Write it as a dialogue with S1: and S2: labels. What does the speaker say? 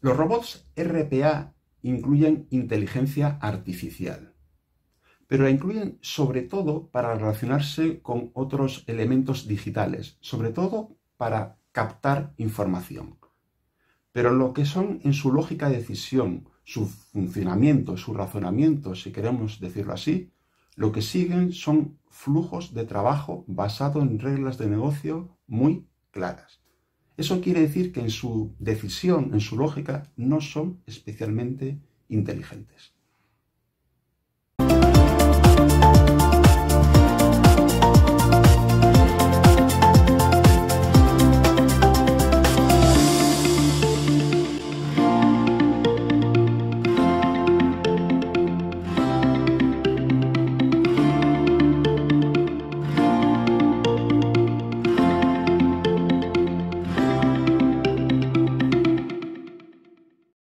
S1: Los robots RPA incluyen inteligencia artificial, pero la incluyen sobre todo para relacionarse con otros elementos digitales, sobre todo para captar información. Pero lo que son en su lógica de decisión, su funcionamiento, su razonamiento, si queremos decirlo así, lo que siguen son flujos de trabajo basados en reglas de negocio muy claras. Eso quiere decir que en su decisión, en su lógica, no son especialmente inteligentes.